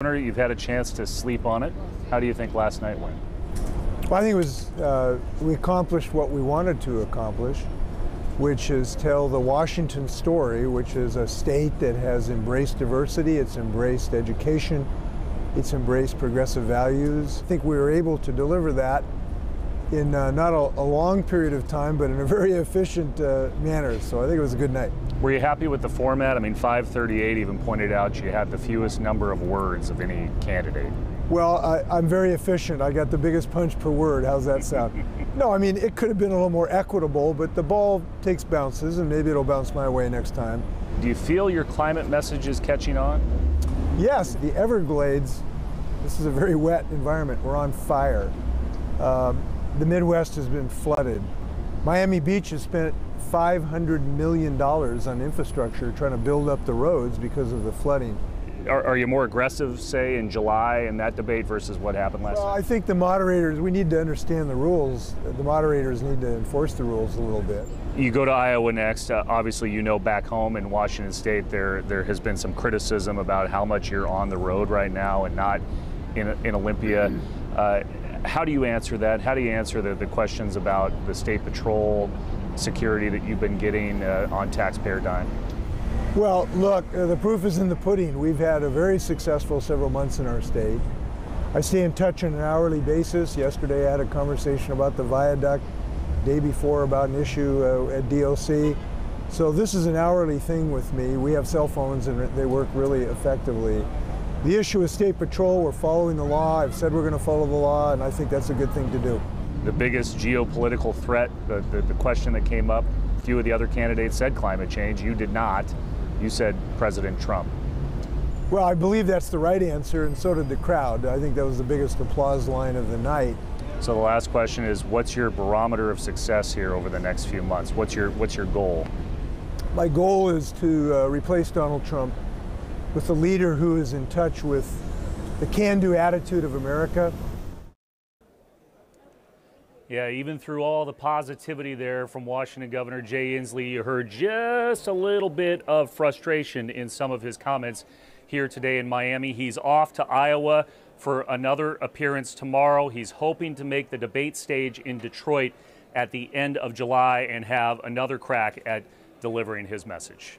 You've had a chance to sleep on it. How do you think last night went? Well, I think it was, uh, we accomplished what we wanted to accomplish, which is tell the Washington story, which is a state that has embraced diversity, it's embraced education, it's embraced progressive values. I think we were able to deliver that in uh, not a, a, long period of time, but in a very efficient uh, manner. So I think it was a good night. Were you happy with the format? I mean, 538 even pointed out you had the fewest number of words of any candidate. Well, I, am very efficient. I got the biggest punch per word. How's that sound? no, I mean, it could have been a little more equitable, but the ball takes bounces, and maybe it'll bounce my way next time. Do you feel your climate message is catching on? Yes, the Everglades, this is a very wet environment. We're on fire. Um, the Midwest has been flooded. Miami Beach has spent $500 million on infrastructure trying to build up the roads because of the flooding. Are, are, you more aggressive, say, in July in that debate versus what happened last well, time? I think the moderators, we need to understand the rules. The moderators need to enforce the rules a little bit. You go to Iowa next. Uh, obviously, you know back home in Washington State, there there has been some criticism about how much you're on the road right now and not in, in Olympia. Uh, how do you answer that? How do you answer the, the questions about the state patrol security that you've been getting uh, on taxpayer dime? Well, look, uh, the proof is in the pudding. We've had a very successful several months in our state. I stay in touch on an hourly basis. Yesterday I had a conversation about the viaduct, day before about an issue uh, at DOC. So this is an hourly thing with me. We have cell phones and they work really effectively. The issue of State Patrol. We're following the law. I've said we're going to follow the law, and I think that's a good thing to do. The biggest geopolitical threat, the, the, the question that came up, a few of the other candidates said climate change. You did not. You said President Trump. Well, I believe that's the right answer, and so did the crowd. I think that was the biggest applause line of the night. So the last question is, what's your barometer of success here over the next few months? What's your what's your goal? My goal is to uh, replace Donald Trump with a leader who is in touch with the can do attitude of America. Yeah, even through all the positivity there from Washington Governor Jay Inslee, you heard just a little bit of frustration in some of his comments here today in Miami. He's off to Iowa for another appearance tomorrow. He's hoping to make the debate stage in Detroit at the end of July and have another crack at delivering his message.